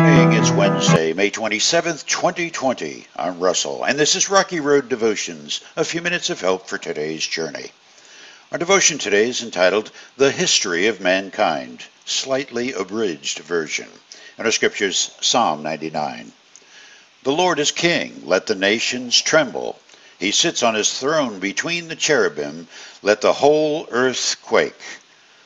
morning. It's Wednesday, May 27th, 2020. I'm Russell, and this is Rocky Road Devotions, a few minutes of help for today's journey. Our devotion today is entitled The History of Mankind, slightly abridged version. And our scripture is Psalm 99. The Lord is king, let the nations tremble. He sits on his throne between the cherubim, let the whole earth quake.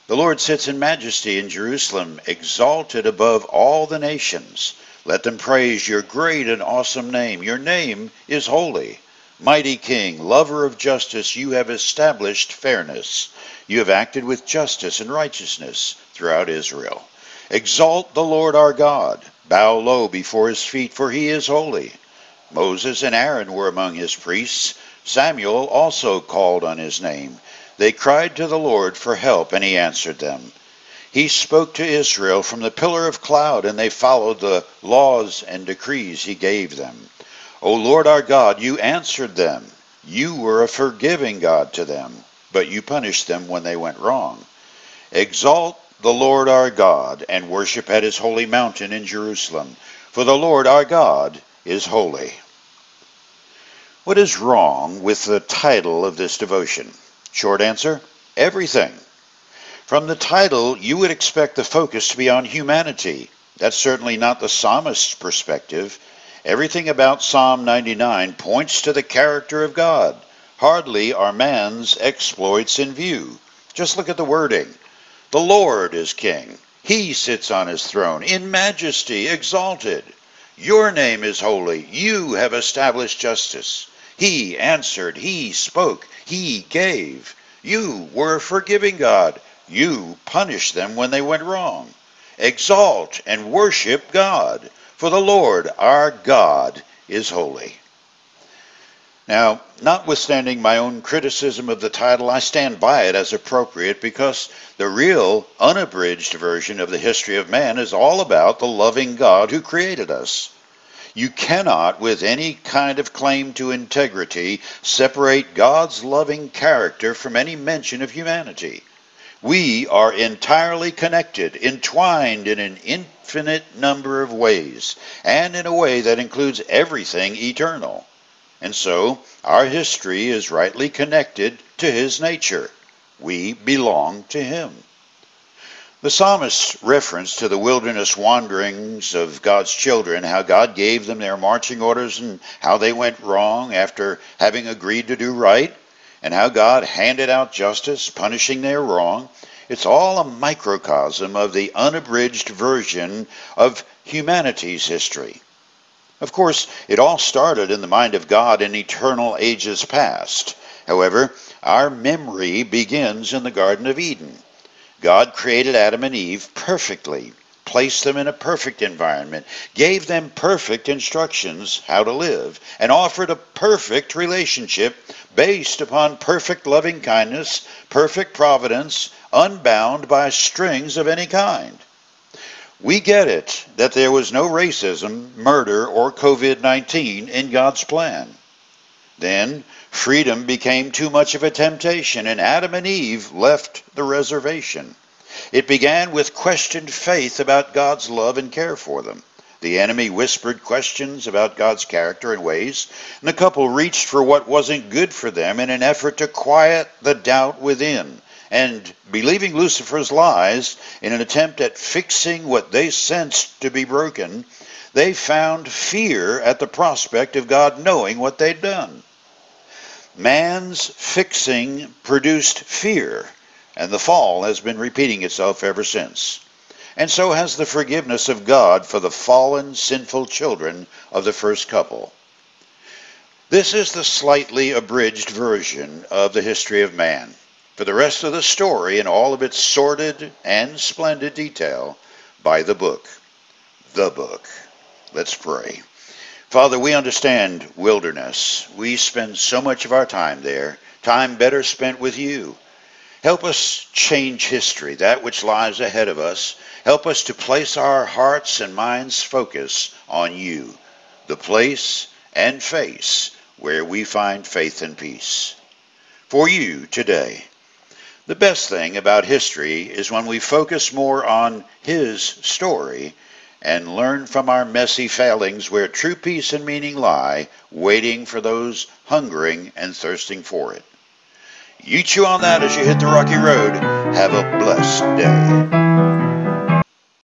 The Lord sits in majesty in Jerusalem, exalted above all the nations. Let them praise your great and awesome name. Your name is holy. Mighty King, lover of justice, you have established fairness. You have acted with justice and righteousness throughout Israel. Exalt the Lord our God. Bow low before his feet, for he is holy. Moses and Aaron were among his priests. Samuel also called on his name. They cried to the Lord for help, and he answered them. He spoke to Israel from the pillar of cloud, and they followed the laws and decrees he gave them. O Lord our God, you answered them. You were a forgiving God to them, but you punished them when they went wrong. Exalt the Lord our God, and worship at his holy mountain in Jerusalem, for the Lord our God is holy. What is wrong with the title of this devotion? Short answer everything. From the title, you would expect the focus to be on humanity. That's certainly not the psalmist's perspective. Everything about Psalm 99 points to the character of God. Hardly are man's exploits in view. Just look at the wording. The Lord is king. He sits on his throne, in majesty, exalted. Your name is holy. You have established justice. He answered, He spoke, He gave. You were forgiving God. You punished them when they went wrong. Exalt and worship God, for the Lord our God is holy. Now, notwithstanding my own criticism of the title, I stand by it as appropriate because the real, unabridged version of the history of man is all about the loving God who created us. You cannot, with any kind of claim to integrity, separate God's loving character from any mention of humanity. We are entirely connected, entwined in an infinite number of ways, and in a way that includes everything eternal. And so, our history is rightly connected to His nature. We belong to Him. The psalmist's reference to the wilderness wanderings of God's children, how God gave them their marching orders and how they went wrong after having agreed to do right, and how God handed out justice, punishing their wrong, it's all a microcosm of the unabridged version of humanity's history. Of course, it all started in the mind of God in eternal ages past. However, our memory begins in the Garden of Eden God created Adam and Eve perfectly, placed them in a perfect environment, gave them perfect instructions how to live, and offered a perfect relationship based upon perfect loving kindness, perfect providence, unbound by strings of any kind. We get it that there was no racism, murder, or COVID 19 in God's plan. Then freedom became too much of a temptation, and Adam and Eve left the reservation. It began with questioned faith about God's love and care for them. The enemy whispered questions about God's character and ways, and the couple reached for what wasn't good for them in an effort to quiet the doubt within. And believing Lucifer's lies in an attempt at fixing what they sensed to be broken, they found fear at the prospect of God knowing what they'd done. Man's fixing produced fear, and the fall has been repeating itself ever since. And so has the forgiveness of God for the fallen, sinful children of the first couple. This is the slightly abridged version of the history of man. For the rest of the story, in all of its sordid and splendid detail, buy the book. The book. Let's pray. Father, we understand wilderness. We spend so much of our time there, time better spent with you. Help us change history, that which lies ahead of us. Help us to place our hearts and minds' focus on you, the place and face where we find faith and peace. For you today, the best thing about history is when we focus more on his story and learn from our messy failings where true peace and meaning lie, waiting for those hungering and thirsting for it. You chew on that as you hit the rocky road. Have a blessed day.